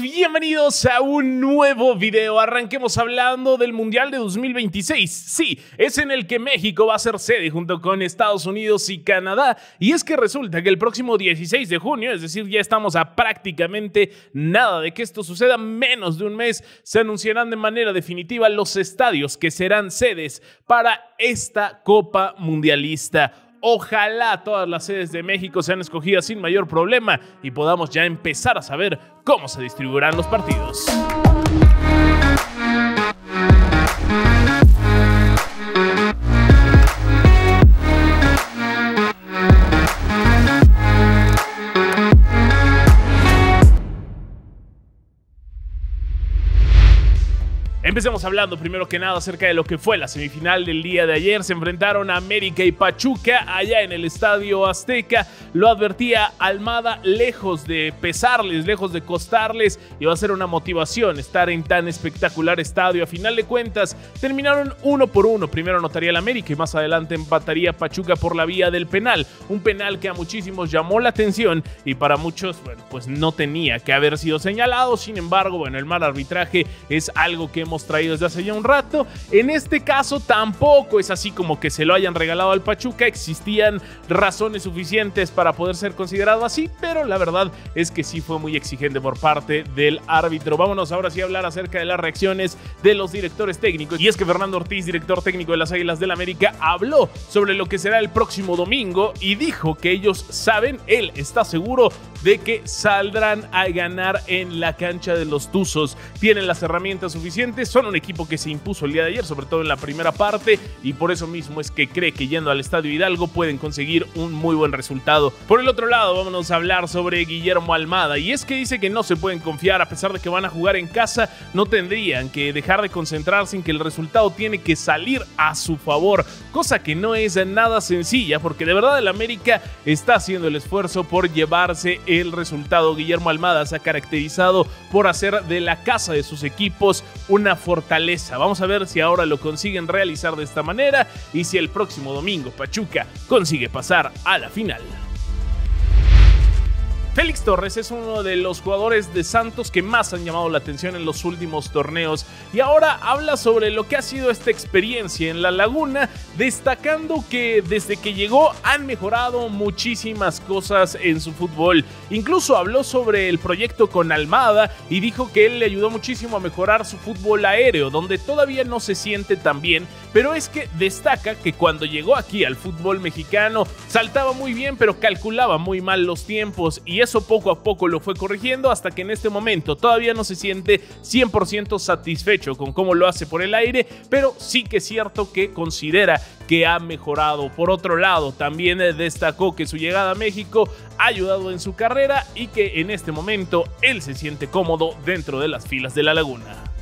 bienvenidos a un nuevo video. Arranquemos hablando del Mundial de 2026. Sí, es en el que México va a ser sede junto con Estados Unidos y Canadá. Y es que resulta que el próximo 16 de junio, es decir, ya estamos a prácticamente nada de que esto suceda, menos de un mes, se anunciarán de manera definitiva los estadios que serán sedes para esta Copa Mundialista. Ojalá todas las sedes de México sean escogidas sin mayor problema y podamos ya empezar a saber cómo se distribuirán los partidos. Empecemos hablando primero que nada acerca de lo que fue la semifinal del día de ayer. Se enfrentaron a América y Pachuca allá en el Estadio Azteca. Lo advertía Almada, lejos de pesarles, lejos de costarles, iba a ser una motivación estar en tan espectacular estadio. A final de cuentas, terminaron uno por uno. Primero anotaría el América y más adelante empataría Pachuca por la vía del penal. Un penal que a muchísimos llamó la atención y para muchos, bueno, pues no tenía que haber sido señalado. Sin embargo, bueno, el mal arbitraje es algo que hemos traído desde hace ya un rato. En este caso tampoco es así como que se lo hayan regalado al Pachuca. Existían razones suficientes para poder ser considerado así, pero la verdad es que sí fue muy exigente por parte del árbitro. Vámonos ahora sí a hablar acerca de las reacciones de los directores técnicos. Y es que Fernando Ortiz, director técnico de las Águilas del América, habló sobre lo que será el próximo domingo y dijo que ellos saben, él está seguro de que saldrán a ganar en la cancha de los Tuzos. Tienen las herramientas suficientes, son un equipo que se impuso el día de ayer, sobre todo en la primera parte, y por eso mismo es que cree que yendo al Estadio Hidalgo pueden conseguir un muy buen resultado. Por el otro lado, vámonos a hablar sobre Guillermo Almada, y es que dice que no se pueden confiar, a pesar de que van a jugar en casa, no tendrían que dejar de concentrarse en que el resultado tiene que salir a su favor, cosa que no es nada sencilla, porque de verdad el América está haciendo el esfuerzo por llevarse el resultado. Guillermo Almada se ha caracterizado por hacer de la casa de sus equipos una fortaleza. Vamos a ver si ahora lo consiguen realizar de esta manera y si el próximo domingo Pachuca consigue pasar a la final. Félix Torres es uno de los jugadores de Santos que más han llamado la atención en los últimos torneos y ahora habla sobre lo que ha sido esta experiencia en la laguna, destacando que desde que llegó han mejorado muchísimas cosas en su fútbol. Incluso habló sobre el proyecto con Almada y dijo que él le ayudó muchísimo a mejorar su fútbol aéreo, donde todavía no se siente tan bien, pero es que destaca que cuando llegó aquí al fútbol mexicano saltaba muy bien pero calculaba muy mal los tiempos y eso poco a poco lo fue corrigiendo hasta que en este momento todavía no se siente 100% satisfecho con cómo lo hace por el aire, pero sí que es cierto que considera que ha mejorado. Por otro lado, también destacó que su llegada a México ha ayudado en su carrera y que en este momento él se siente cómodo dentro de las filas de la laguna.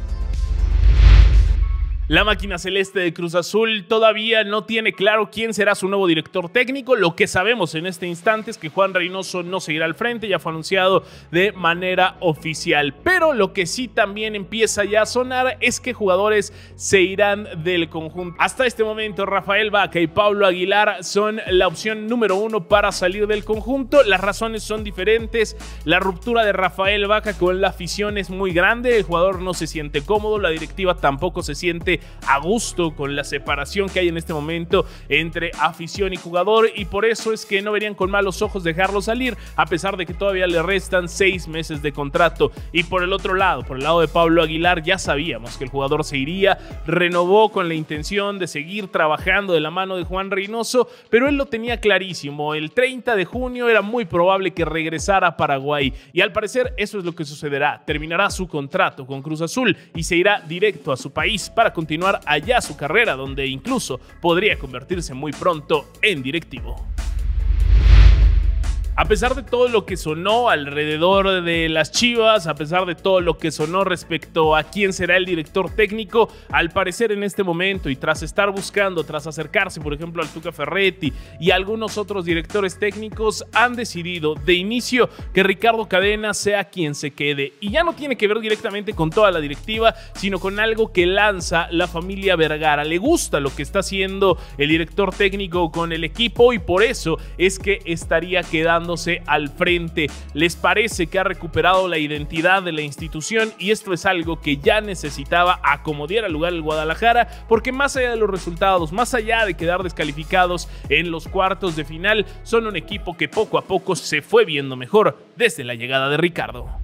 La máquina celeste de Cruz Azul todavía no tiene claro quién será su nuevo director técnico. Lo que sabemos en este instante es que Juan Reynoso no seguirá al frente, ya fue anunciado de manera oficial. Pero lo que sí también empieza ya a sonar es que jugadores se irán del conjunto. Hasta este momento, Rafael Vaca y Pablo Aguilar son la opción número uno para salir del conjunto. Las razones son diferentes. La ruptura de Rafael Vaca con la afición es muy grande. El jugador no se siente cómodo, la directiva tampoco se siente a gusto con la separación que hay en este momento entre afición y jugador y por eso es que no verían con malos ojos dejarlo salir a pesar de que todavía le restan seis meses de contrato. Y por el otro lado, por el lado de Pablo Aguilar, ya sabíamos que el jugador se iría, renovó con la intención de seguir trabajando de la mano de Juan Reynoso, pero él lo tenía clarísimo. El 30 de junio era muy probable que regresara a Paraguay y al parecer eso es lo que sucederá. Terminará su contrato con Cruz Azul y se irá directo a su país para continuar allá su carrera, donde incluso podría convertirse muy pronto en directivo. A pesar de todo lo que sonó alrededor de las Chivas, a pesar de todo lo que sonó respecto a quién será el director técnico, al parecer en este momento y tras estar buscando, tras acercarse por ejemplo al Tuca Ferretti y algunos otros directores técnicos, han decidido de inicio que Ricardo Cadena sea quien se quede. Y ya no tiene que ver directamente con toda la directiva, sino con algo que lanza la familia Vergara. Le gusta lo que está haciendo el director técnico con el equipo y por eso es que estaría quedando al frente. Les parece que ha recuperado la identidad de la institución y esto es algo que ya necesitaba acomodar al lugar del Guadalajara porque más allá de los resultados, más allá de quedar descalificados en los cuartos de final, son un equipo que poco a poco se fue viendo mejor desde la llegada de Ricardo.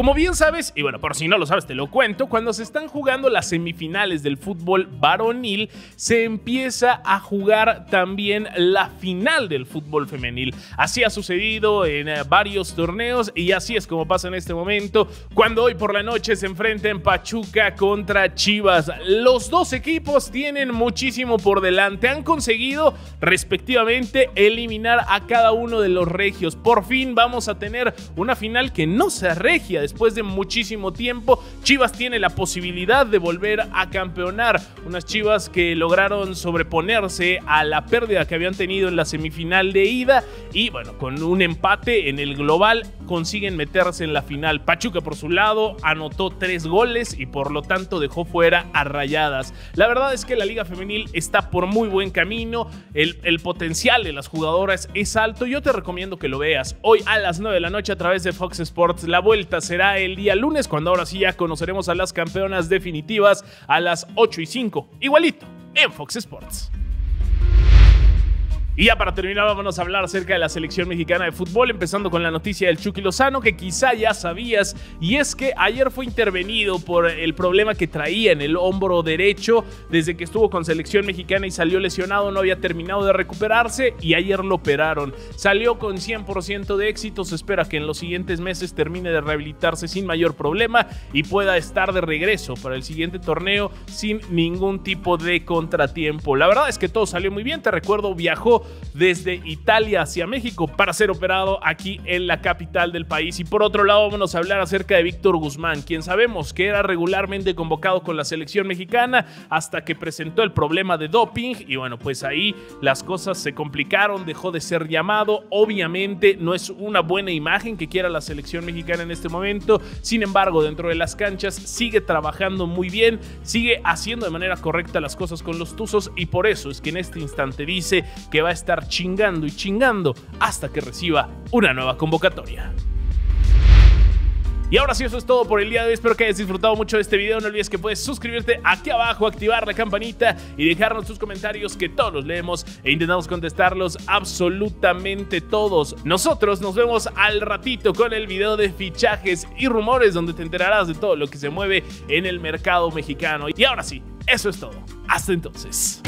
Como bien sabes, y bueno, por si no lo sabes te lo cuento, cuando se están jugando las semifinales del fútbol varonil, se empieza a jugar también la final del fútbol femenil. Así ha sucedido en eh, varios torneos y así es como pasa en este momento, cuando hoy por la noche se enfrenten Pachuca contra Chivas. Los dos equipos tienen muchísimo por delante, han conseguido respectivamente eliminar a cada uno de los regios. Por fin vamos a tener una final que no sea regia después de muchísimo tiempo, Chivas tiene la posibilidad de volver a campeonar. Unas Chivas que lograron sobreponerse a la pérdida que habían tenido en la semifinal de ida y bueno, con un empate en el global consiguen meterse en la final. Pachuca por su lado anotó tres goles y por lo tanto dejó fuera a Rayadas. La verdad es que la liga femenil está por muy buen camino, el, potencial de las jugadoras es alto. Yo te recomiendo que lo veas hoy a las 9 de la noche a través de Fox Sports. La vuelta será el día lunes, cuando ahora sí ya conoceremos a las campeonas definitivas a las 8 y 5. Igualito en Fox Sports. Y ya para terminar, vamos a hablar acerca de la selección mexicana de fútbol, empezando con la noticia del Chucky Lozano, que quizá ya sabías, y es que ayer fue intervenido por el problema que traía en el hombro derecho, desde que estuvo con selección mexicana y salió lesionado, no había terminado de recuperarse, y ayer lo operaron. Salió con 100% de éxito, se espera que en los siguientes meses termine de rehabilitarse sin mayor problema y pueda estar de regreso para el siguiente torneo sin ningún tipo de contratiempo. La verdad es que todo salió muy bien, te recuerdo, viajó desde Italia hacia México para ser operado aquí en la capital del país. Y por otro lado, vamos a hablar acerca de Víctor Guzmán, quien sabemos que era regularmente convocado con la selección mexicana hasta que presentó el problema de doping. Y bueno, pues ahí las cosas se complicaron, dejó de ser llamado. Obviamente no es una buena imagen que quiera la selección mexicana en este momento. Sin embargo, dentro de las canchas sigue trabajando muy bien, sigue haciendo de manera correcta las cosas con los Tuzos y por eso es que en este instante dice que a estar chingando y chingando hasta que reciba una nueva convocatoria. Y ahora sí, eso es todo por el día de hoy. Espero que hayas disfrutado mucho de este video. No olvides que puedes suscribirte aquí abajo, activar la campanita y dejarnos tus comentarios que todos los leemos e intentamos contestarlos absolutamente todos. Nosotros nos vemos al ratito con el video de fichajes y rumores donde te enterarás de todo lo que se mueve en el mercado mexicano. Y ahora sí, eso es todo. Hasta entonces.